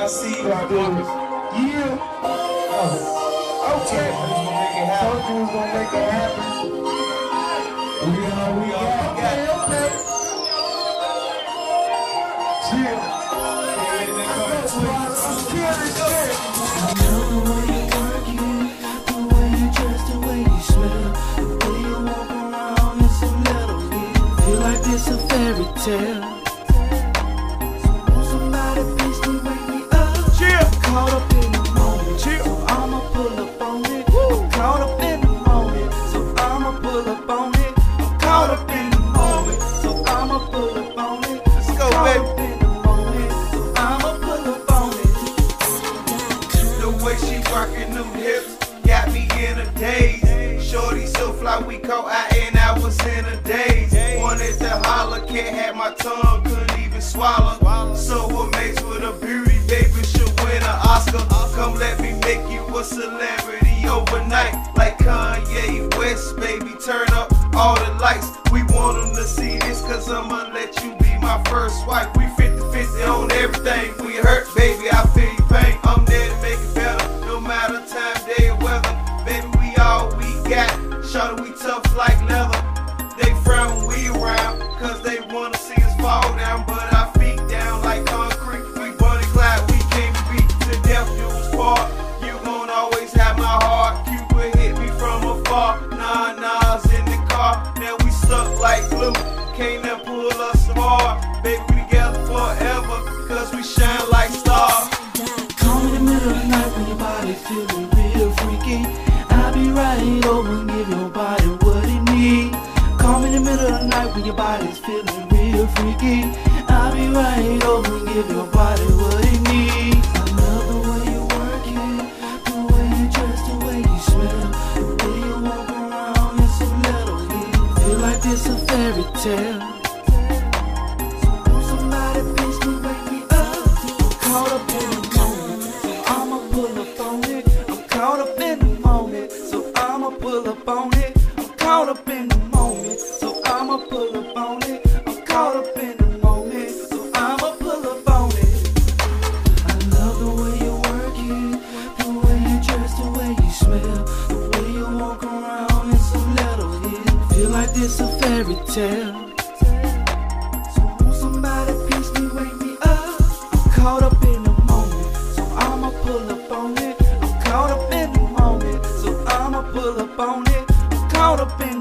this. Yeah. Oh. Okay. Told you was gonna make it happen. We all we got. Okay, okay. Chill. I'm killing shit. I know the way you work it, the way you dress, the way you smell, the way you walk around, it's a little. Feel like it's a fairy tale. In. Shorty so fly, we caught out and I was in a daze. Wanted to holler, can't have my tongue, couldn't even swallow. So amazed with her beauty, baby should win an Oscar. Come let me make you a celebrity overnight, like Kanye West, baby. Turn up all the lights. We want them to see this, cause I'ma let you be my first wife. We 50-50 on everything. Shawty, we tough like leather. They frown, when we around, cause they wanna see us fall down. But our feet down like concrete. We bunny glad we can't beat to death, do us part. You gon' always have my heart. Cupid hit me from afar. Nah, nah's in the car. Now we stuck like glue. Can't never pull us apart. Baby, we together forever, cause we shine like stars. Call me in the middle of the night when your body feeling real freaky. I'll be right over and give your body what it needs. Call me in the middle of the night when your body's feeling real freaky. I'll be right over and give your body what it needs. I love the way you work it, the way you dress, the way you smell, the way you walk around. It's a little. Feel like it's a fairy tale. Feel like this a fairy tale. So somebody please wake me up? I'm caught up in the moment, so I'ma pull up on it. I'm caught up in the moment, so I'ma pull up on it. I'm caught up in